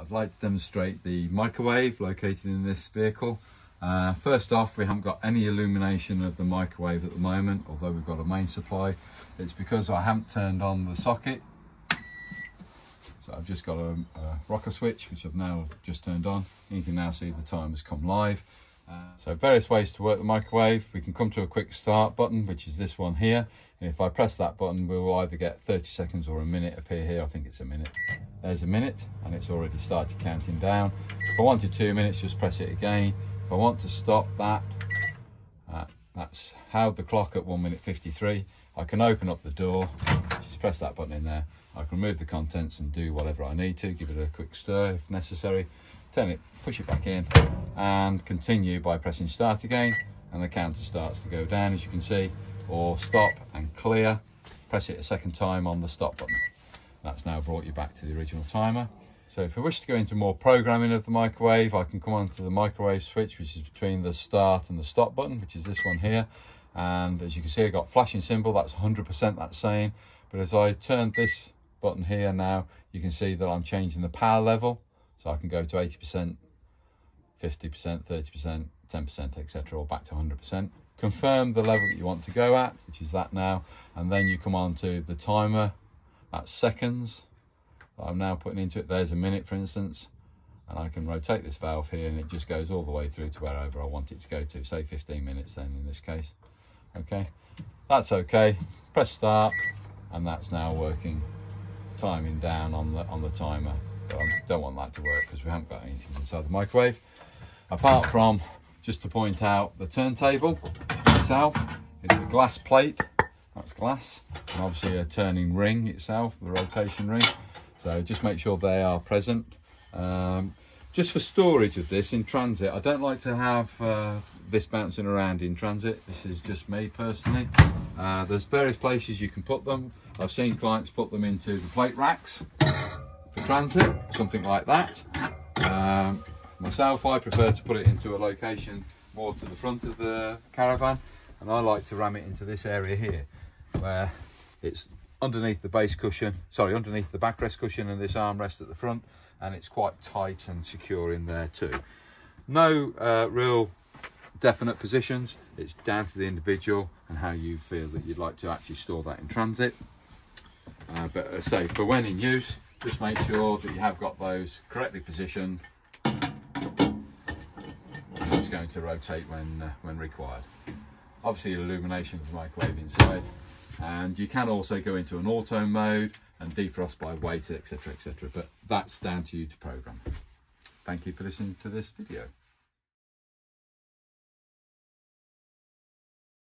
I'd like to demonstrate the microwave located in this vehicle. Uh, first off, we haven't got any illumination of the microwave at the moment, although we've got a main supply. It's because I haven't turned on the socket. So I've just got a, a rocker switch, which I've now just turned on. You can now see the time has come live. So various ways to work the microwave. We can come to a quick start button, which is this one here. And if I press that button, we will either get 30 seconds or a minute appear here. I think it's a minute. There's a minute and it's already started counting down. If I wanted two minutes, just press it again. If I want to stop that, uh, that's how the clock at one minute 53. I can open up the door, press that button in there. I can remove the contents and do whatever I need to, give it a quick stir if necessary, turn it, push it back in and continue by pressing start again and the counter starts to go down as you can see or stop and clear, press it a second time on the stop button. That's now brought you back to the original timer. So if I wish to go into more programming of the microwave, I can come onto the microwave switch, which is between the start and the stop button, which is this one here. And as you can see, I've got flashing symbol, that's 100% that's saying. But as I turn this button here now, you can see that I'm changing the power level. So I can go to 80%, 50%, 30%, 10%, etc., or back to 100%. Confirm the level that you want to go at, which is that now. And then you come on to the timer that's seconds I'm now putting into it. There's a minute, for instance, and I can rotate this valve here and it just goes all the way through to wherever I want it to go to, say 15 minutes then in this case. Okay, that's okay. Press start and that's now working, timing down on the, on the timer. But I don't want that to work because we haven't got anything inside the microwave. Apart from, just to point out, the turntable itself, it's a glass plate. That's glass. And obviously a turning ring itself the rotation ring. So just make sure they are present. Um, just for storage of this in transit I don't like to have uh, this bouncing around in transit. This is just me personally uh, there's various places you can put them I've seen clients put them into the plate racks for transit something like that um, myself I prefer to put it into a location more to the front of the caravan and I like to ram it into this area here where it's underneath the base cushion, sorry, underneath the backrest cushion and this armrest at the front, and it's quite tight and secure in there too. No uh, real definite positions, it's down to the individual and how you feel that you'd like to actually store that in transit. Uh, but as I say, for when in use, just make sure that you have got those correctly positioned. It's going to rotate when, uh, when required. Obviously illumination of the microwave inside and you can also go into an auto mode and defrost by weight etc etc but that's down to you to program thank you for listening to this video